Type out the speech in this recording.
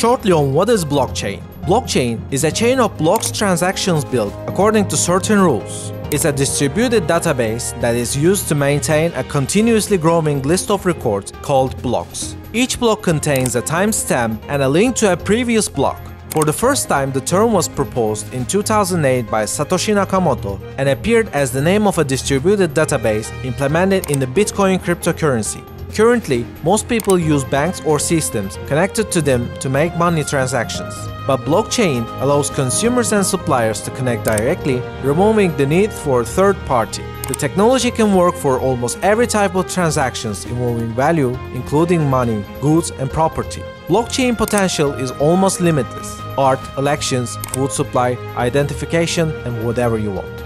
Shortly on what is blockchain. Blockchain is a chain of blocks transactions built according to certain rules. It's a distributed database that is used to maintain a continuously growing list of records called blocks. Each block contains a timestamp and a link to a previous block. For the first time, the term was proposed in 2008 by Satoshi Nakamoto and appeared as the name of a distributed database implemented in the Bitcoin cryptocurrency. Currently, most people use banks or systems connected to them to make money transactions. But blockchain allows consumers and suppliers to connect directly, removing the need for a third party. The technology can work for almost every type of transactions involving value, including money, goods, and property. Blockchain potential is almost limitless. Art, elections, food supply, identification, and whatever you want.